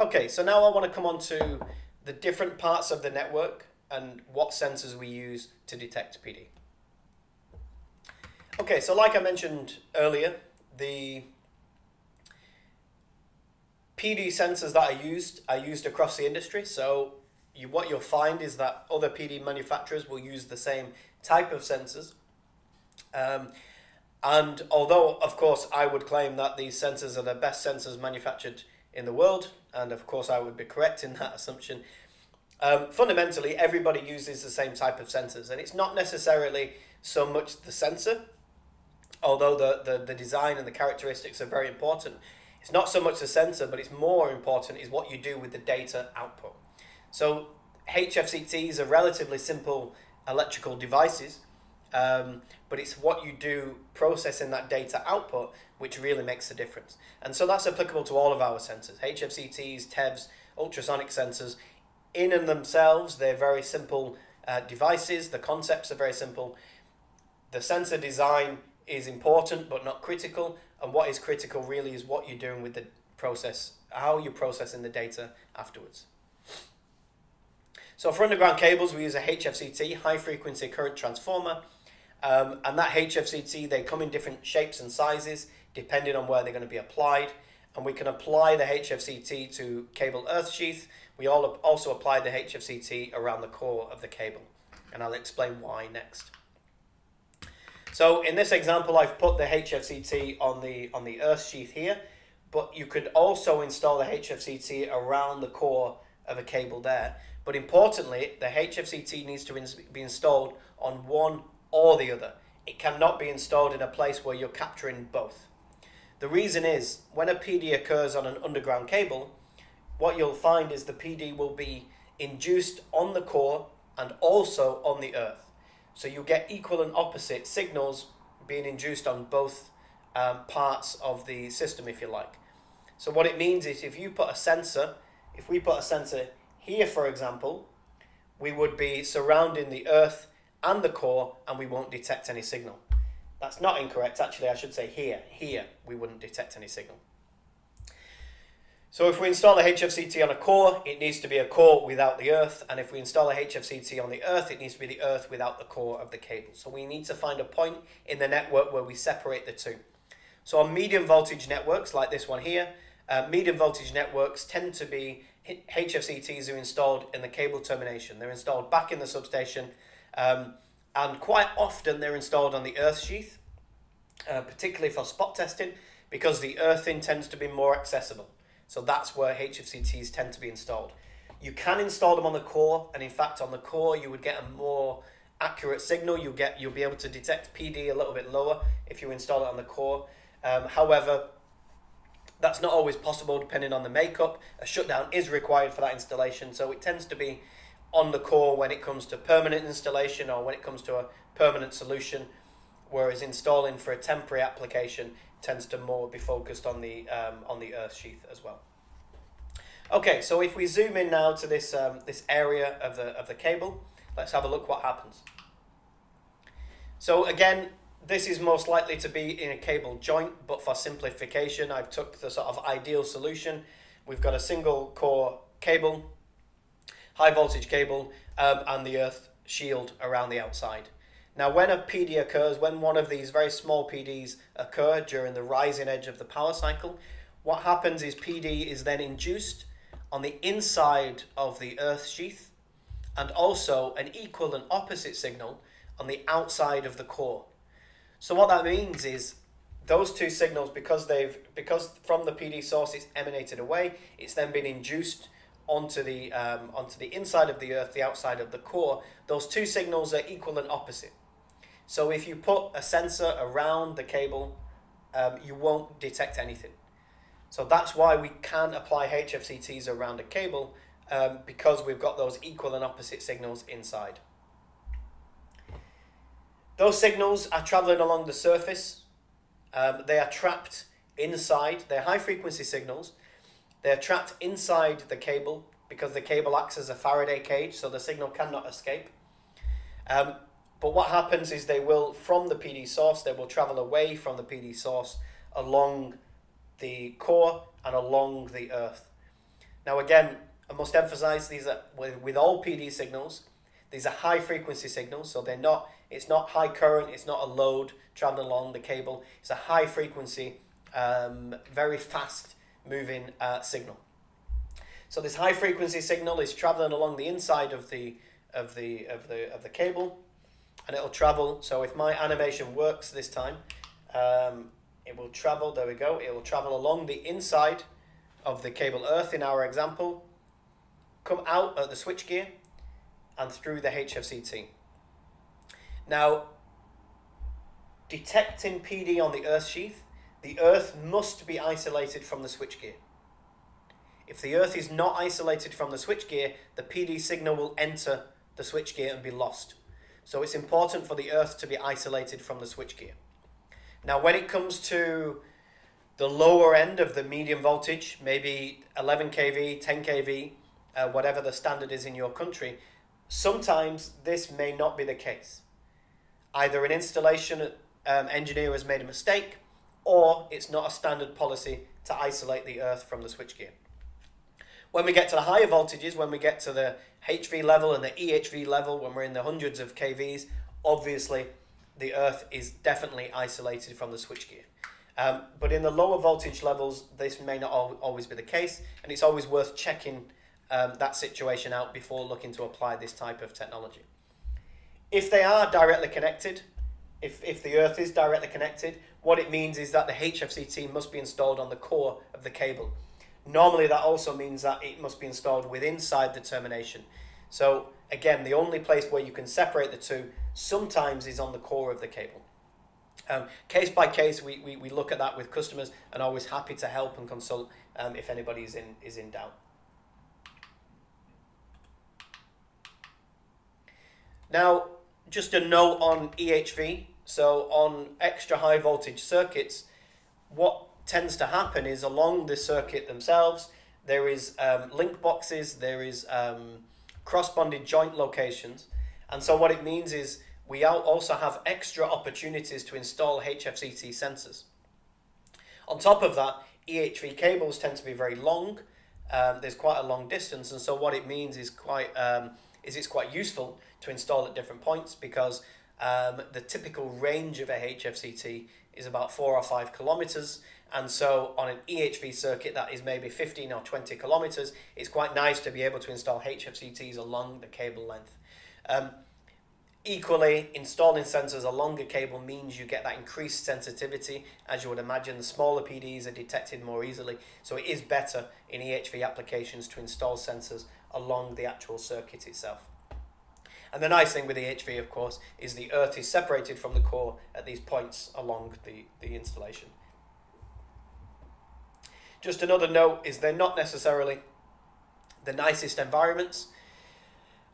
Okay, so now I want to come on to the different parts of the network and what sensors we use to detect PD. Okay, so like I mentioned earlier, the PD sensors that are used are used across the industry. So you, what you'll find is that other PD manufacturers will use the same type of sensors. Um, and although, of course, I would claim that these sensors are the best sensors manufactured in the world, and of course I would be correct in that assumption, um, fundamentally everybody uses the same type of sensors. And it's not necessarily so much the sensor, although the, the, the design and the characteristics are very important. It's not so much the sensor, but it's more important is what you do with the data output. So HFCTs are relatively simple electrical devices, um, but it's what you do processing that data output which really makes the difference. And so that's applicable to all of our sensors, HFCTs, TEVs, ultrasonic sensors. In and themselves, they're very simple uh, devices. The concepts are very simple. The sensor design is important but not critical. And what is critical really is what you're doing with the process, how you're processing the data afterwards. So for underground cables, we use a HFCT, high frequency current transformer. Um, and that HFCT, they come in different shapes and sizes depending on where they're going to be applied. And we can apply the HFCT to cable earth sheath. We all also apply the HFCT around the core of the cable. And I'll explain why next. So in this example, I've put the HFCT on the, on the earth sheath here, but you could also install the HFCT around the core of a cable there. But importantly, the HFCT needs to be installed on one or the other. It cannot be installed in a place where you're capturing both. The reason is, when a PD occurs on an underground cable, what you'll find is the PD will be induced on the core and also on the earth. So you get equal and opposite signals being induced on both um, parts of the system, if you like. So what it means is if you put a sensor, if we put a sensor here, for example, we would be surrounding the earth and the core and we won't detect any signal. That's not incorrect, actually I should say here, here we wouldn't detect any signal. So if we install a HFCT on a core, it needs to be a core without the earth, and if we install a HFCT on the earth, it needs to be the earth without the core of the cable. So we need to find a point in the network where we separate the two. So on medium voltage networks like this one here, uh, medium voltage networks tend to be HFCTs are installed in the cable termination. They're installed back in the substation, um, and quite often they're installed on the earth sheath, uh, particularly for spot testing, because the earthing tends to be more accessible. So that's where HFCTs tend to be installed. You can install them on the core, and in fact, on the core, you would get a more accurate signal. You'll get you'll be able to detect PD a little bit lower if you install it on the core. Um, however, that's not always possible depending on the makeup. A shutdown is required for that installation, so it tends to be on the core when it comes to permanent installation or when it comes to a permanent solution, whereas installing for a temporary application tends to more be focused on the um, on the earth sheath as well. Okay, so if we zoom in now to this um, this area of the of the cable, let's have a look what happens. So again, this is most likely to be in a cable joint, but for simplification, I've took the sort of ideal solution. We've got a single core cable, high voltage cable, um, and the earth shield around the outside. Now, when a PD occurs, when one of these very small PDs occur during the rising edge of the power cycle, what happens is PD is then induced on the inside of the earth sheath and also an equal and opposite signal on the outside of the core. So what that means is those two signals, because they've because from the PD source it's emanated away, it's then been induced onto the um, onto the inside of the Earth, the outside of the core. Those two signals are equal and opposite. So if you put a sensor around the cable, um, you won't detect anything. So that's why we can apply HFCTs around a cable um, because we've got those equal and opposite signals inside. Those signals are traveling along the surface. Um, they are trapped inside. They're high frequency signals. They're trapped inside the cable because the cable acts as a Faraday cage, so the signal cannot escape. Um, but what happens is they will, from the PD source, they will travel away from the PD source along the core and along the earth. Now again, I must emphasize these are with, with all PD signals, these are high frequency signals, so they're not it's not high current, it's not a load traveling along the cable. It's a high frequency, um, very fast moving uh, signal. So this high frequency signal is traveling along the inside of the of the of the of the cable, and it'll travel. So if my animation works this time, um, it will travel. There we go. It will travel along the inside of the cable earth in our example, come out at the switchgear, and through the HFCT. Now, detecting PD on the earth sheath, the earth must be isolated from the switchgear. If the earth is not isolated from the switchgear, the PD signal will enter the switchgear and be lost. So it's important for the earth to be isolated from the switchgear. Now when it comes to the lower end of the medium voltage, maybe 11 kV, 10 kV, uh, whatever the standard is in your country, sometimes this may not be the case. Either an installation um, engineer has made a mistake or it's not a standard policy to isolate the earth from the switchgear. When we get to the higher voltages, when we get to the HV level and the EHV level, when we're in the hundreds of kVs, obviously the earth is definitely isolated from the switchgear. Um, but in the lower voltage levels, this may not al always be the case, and it's always worth checking um, that situation out before looking to apply this type of technology. If they are directly connected, if, if the earth is directly connected, what it means is that the HFCT must be installed on the core of the cable. Normally that also means that it must be installed within inside the termination. So again, the only place where you can separate the two sometimes is on the core of the cable. Um, case by case, we, we, we look at that with customers and always happy to help and consult um, if anybody is in, is in doubt. Now, just a note on EHV. So on extra high voltage circuits, what tends to happen is along the circuit themselves, there is um, link boxes, there is um, cross-bonded joint locations. And so what it means is we also have extra opportunities to install HFCT sensors. On top of that, EHV cables tend to be very long. Um, there's quite a long distance, and so what it means is quite um, is it's quite useful to install at different points because um, the typical range of a HFCT is about four or five kilometers, and so on an EHV circuit that is maybe 15 or 20 kilometers, it's quite nice to be able to install HFCTs along the cable length. Um, equally, installing sensors along a cable means you get that increased sensitivity. As you would imagine, the smaller PDs are detected more easily, so it is better in EHV applications to install sensors along the actual circuit itself. And the nice thing with the HV, of course, is the earth is separated from the core at these points along the, the installation. Just another note is they're not necessarily the nicest environments.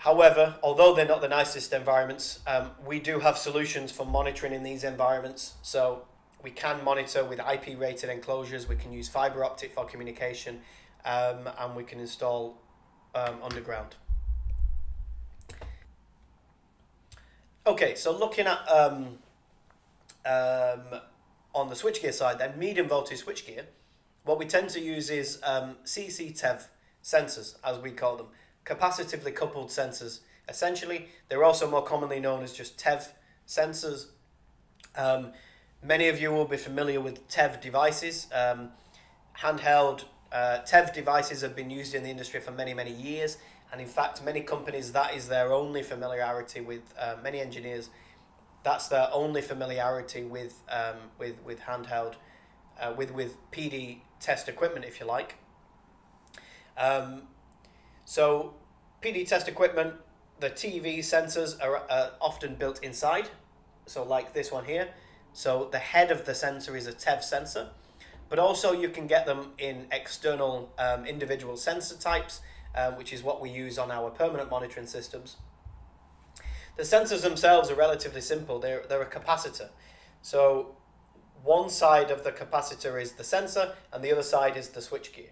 However, although they're not the nicest environments, um, we do have solutions for monitoring in these environments. So we can monitor with IP rated enclosures, we can use fiber optic for communication, um, and we can install um, underground. Okay, so looking at um, um, on the switchgear side, then medium voltage switchgear, what we tend to use is um, CCTEV sensors, as we call them, capacitively coupled sensors. Essentially, they're also more commonly known as just TEV sensors. Um, many of you will be familiar with TEV devices. Um, handheld uh, TEV devices have been used in the industry for many, many years. And in fact, many companies, that is their only familiarity with, uh, many engineers, that's their only familiarity with, um, with, with handheld, uh, with, with PD test equipment, if you like. Um, so PD test equipment, the TEV sensors are uh, often built inside. So like this one here. So the head of the sensor is a TEV sensor, but also you can get them in external um, individual sensor types, um, which is what we use on our permanent monitoring systems. The sensors themselves are relatively simple. They're, they're a capacitor. So one side of the capacitor is the sensor and the other side is the switchgear.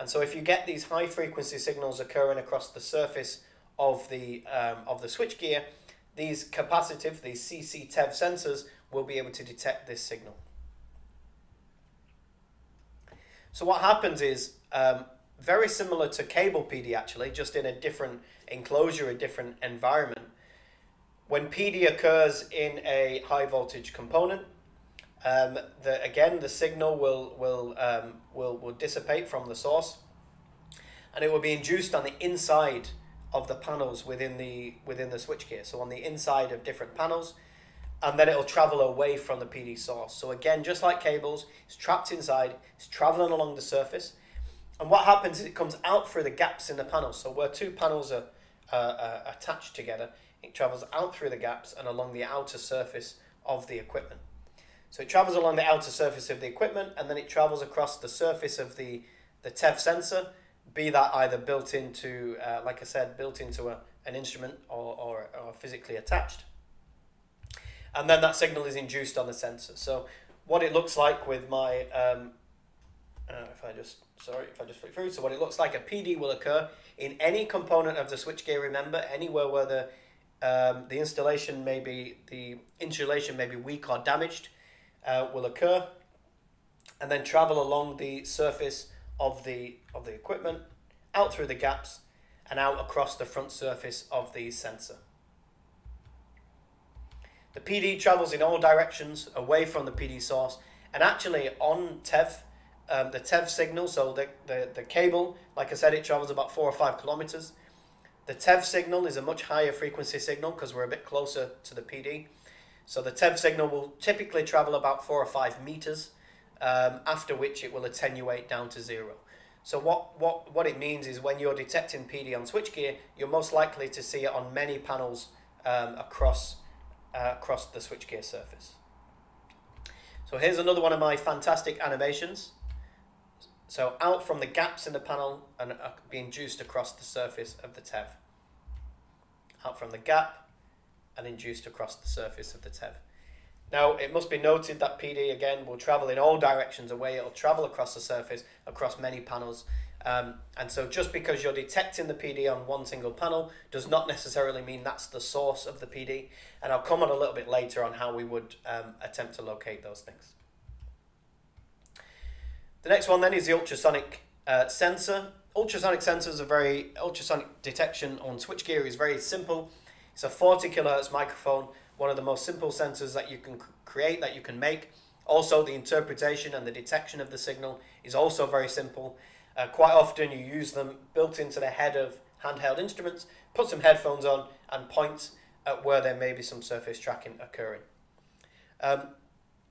And so if you get these high frequency signals occurring across the surface of the, um, of the switchgear, these capacitive, these CCTEV sensors will be able to detect this signal. So what happens is um, very similar to cable PD actually, just in a different enclosure, a different environment. When PD occurs in a high voltage component, um, the, again the signal will will um, will will dissipate from the source, and it will be induced on the inside of the panels within the within the switchgear. So on the inside of different panels, and then it'll travel away from the PD source. So again, just like cables, it's trapped inside. It's traveling along the surface, and what happens is it comes out through the gaps in the panels. So where two panels are uh, uh, attached together, it travels out through the gaps and along the outer surface of the equipment. So it travels along the outer surface of the equipment and then it travels across the surface of the, the TEV sensor, be that either built into, uh, like I said, built into a, an instrument or, or, or physically attached. And then that signal is induced on the sensor. So what it looks like with my, um, uh, if I just, sorry, if I just flick through. So what it looks like, a PD will occur in any component of the switchgear, remember, anywhere where the um, the installation may be, the insulation may be weak or damaged, uh, will occur, and then travel along the surface of the, of the equipment, out through the gaps, and out across the front surface of the sensor. The PD travels in all directions away from the PD source, and actually on TEV, um, the TEV signal, so the, the, the cable, like I said, it travels about four or five kilometers. The TEV signal is a much higher frequency signal because we're a bit closer to the PD. So the TEV signal will typically travel about four or five meters, um, after which it will attenuate down to zero. So what, what, what it means is when you're detecting PD on switchgear, you're most likely to see it on many panels um, across, uh, across the switchgear surface. So here's another one of my fantastic animations. So out from the gaps in the panel and uh, being juiced across the surface of the TEV. Out from the gap and induced across the surface of the TEV. Now, it must be noted that PD, again, will travel in all directions away. It'll travel across the surface, across many panels. Um, and so just because you're detecting the PD on one single panel does not necessarily mean that's the source of the PD. And I'll comment a little bit later on how we would um, attempt to locate those things. The next one then is the ultrasonic uh, sensor. Ultrasonic sensors are very, ultrasonic detection on switchgear is very simple. It's a 40 kilohertz microphone, one of the most simple sensors that you can create, that you can make. Also, the interpretation and the detection of the signal is also very simple. Uh, quite often you use them built into the head of handheld instruments, put some headphones on and point at where there may be some surface tracking occurring. Um,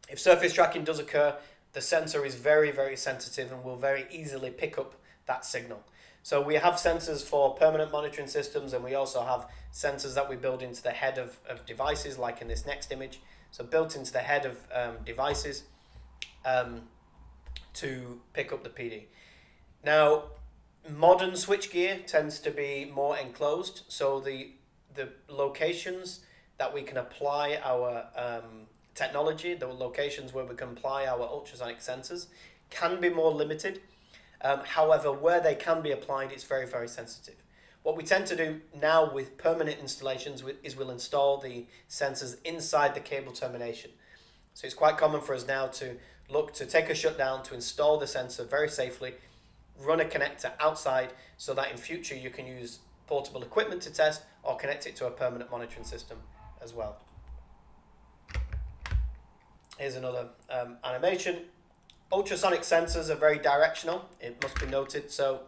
if surface tracking does occur, the sensor is very, very sensitive and will very easily pick up that signal. So we have sensors for permanent monitoring systems and we also have sensors that we build into the head of, of devices like in this next image. So built into the head of um, devices um, to pick up the PD. Now, modern switchgear tends to be more enclosed. So the, the locations that we can apply our um, technology, the locations where we can apply our ultrasonic sensors, can be more limited. Um, however, where they can be applied, it's very, very sensitive. What we tend to do now with permanent installations is we'll install the sensors inside the cable termination. So it's quite common for us now to look to take a shutdown to install the sensor very safely, run a connector outside so that in future you can use portable equipment to test or connect it to a permanent monitoring system as well. Here's another um, animation. Ultrasonic sensors are very directional, it must be noted. So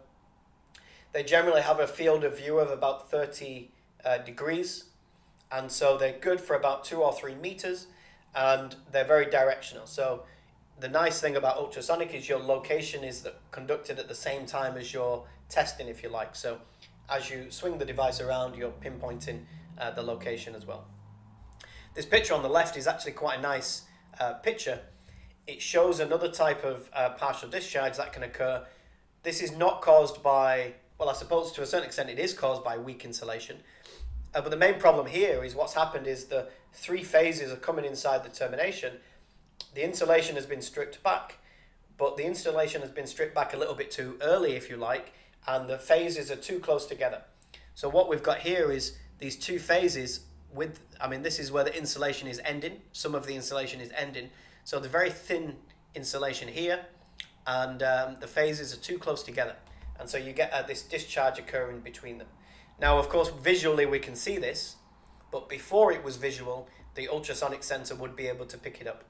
they generally have a field of view of about 30 uh, degrees. And so they're good for about two or three meters and they're very directional. So the nice thing about ultrasonic is your location is conducted at the same time as your testing, if you like. So as you swing the device around, you're pinpointing uh, the location as well. This picture on the left is actually quite a nice uh, picture, it shows another type of uh, partial discharge that can occur. This is not caused by, well, I suppose to a certain extent it is caused by weak insulation. Uh, but the main problem here is what's happened is the three phases are coming inside the termination. The insulation has been stripped back, but the insulation has been stripped back a little bit too early, if you like, and the phases are too close together. So what we've got here is these two phases with, I mean, this is where the insulation is ending. Some of the insulation is ending. So the very thin insulation here, and um, the phases are too close together. And so you get uh, this discharge occurring between them. Now, of course, visually we can see this, but before it was visual, the ultrasonic sensor would be able to pick it up.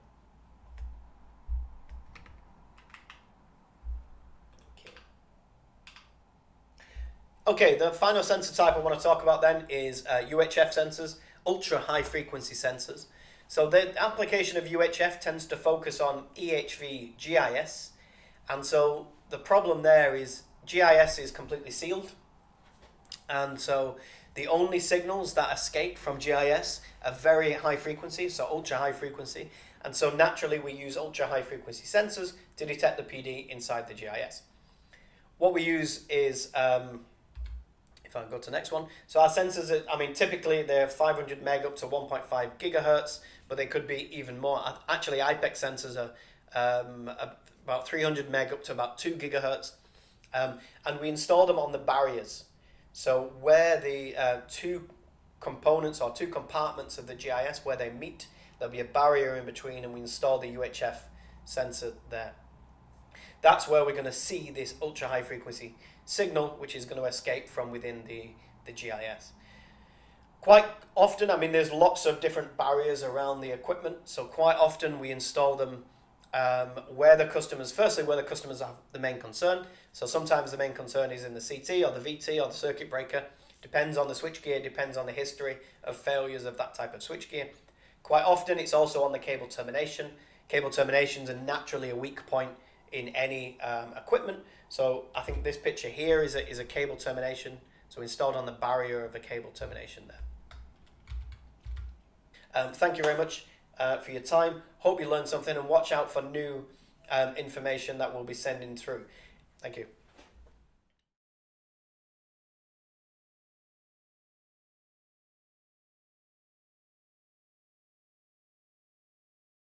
Okay, the final sensor type I want to talk about then is uh, UHF sensors, ultra high frequency sensors. So the application of UHF tends to focus on EHV GIS, and so the problem there is GIS is completely sealed, and so the only signals that escape from GIS are very high frequency, so ultra high frequency, and so naturally we use ultra high frequency sensors to detect the PD inside the GIS. What we use is um, if I go to the next one. So our sensors, are, I mean, typically they're 500 meg up to 1.5 gigahertz, but they could be even more. Actually, IPEC's sensors are um, about 300 meg up to about 2 gigahertz. Um, and we install them on the barriers. So where the uh, two components or two compartments of the GIS, where they meet, there'll be a barrier in between and we install the UHF sensor there. That's where we're going to see this ultra high frequency signal which is going to escape from within the, the GIS. Quite often, I mean, there's lots of different barriers around the equipment, so quite often we install them um, where the customers, firstly, where the customers have the main concern. So sometimes the main concern is in the CT or the VT or the circuit breaker. Depends on the switchgear, depends on the history of failures of that type of switchgear. Quite often it's also on the cable termination. Cable terminations are naturally a weak point in any um, equipment. So I think this picture here is a, is a cable termination. So installed on the barrier of a cable termination there. Um, thank you very much uh, for your time. Hope you learned something and watch out for new um, information that we'll be sending through. Thank you.